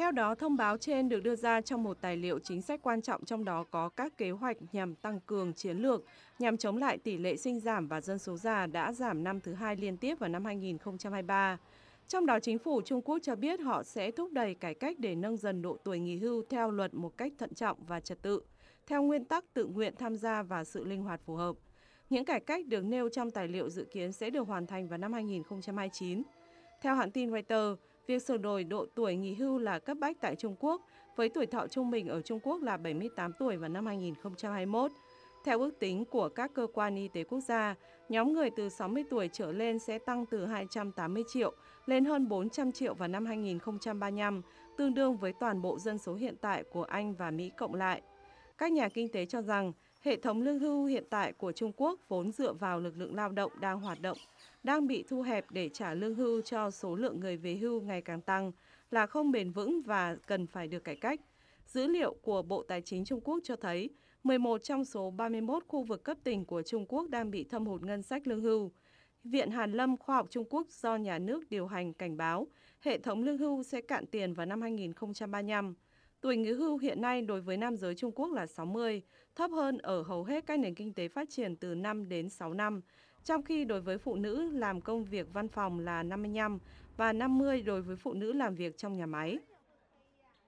Theo đó, thông báo trên được đưa ra trong một tài liệu chính sách quan trọng trong đó có các kế hoạch nhằm tăng cường chiến lược, nhằm chống lại tỷ lệ sinh giảm và dân số già đã giảm năm thứ hai liên tiếp vào năm 2023. Trong đó, chính phủ Trung Quốc cho biết họ sẽ thúc đẩy cải cách để nâng dần độ tuổi nghỉ hưu theo luật một cách thận trọng và trật tự, theo nguyên tắc tự nguyện tham gia và sự linh hoạt phù hợp. Những cải cách được nêu trong tài liệu dự kiến sẽ được hoàn thành vào năm 2029. Theo hãng tin Reuters, việc sửa đổi độ tuổi nghỉ hưu là cấp bách tại Trung Quốc, với tuổi thọ trung bình ở Trung Quốc là 78 tuổi vào năm 2021. Theo ước tính của các cơ quan y tế quốc gia, nhóm người từ 60 tuổi trở lên sẽ tăng từ 280 triệu lên hơn 400 triệu vào năm 2035, tương đương với toàn bộ dân số hiện tại của Anh và Mỹ cộng lại. Các nhà kinh tế cho rằng hệ thống lương hưu hiện tại của Trung Quốc vốn dựa vào lực lượng lao động đang hoạt động, đang bị thu hẹp để trả lương hưu cho số lượng người về hưu ngày càng tăng là không bền vững và cần phải được cải cách. Dữ liệu của Bộ Tài chính Trung Quốc cho thấy 11 trong số 31 khu vực cấp tỉnh của Trung Quốc đang bị thâm hụt ngân sách lương hưu. Viện Hàn Lâm Khoa học Trung Quốc do nhà nước điều hành cảnh báo hệ thống lương hưu sẽ cạn tiền vào năm 2035. Tuổi nghỉ hưu hiện nay đối với nam giới Trung Quốc là 60, thấp hơn ở hầu hết các nền kinh tế phát triển từ 5 đến 6 năm, trong khi đối với phụ nữ làm công việc văn phòng là 55 và 50 đối với phụ nữ làm việc trong nhà máy.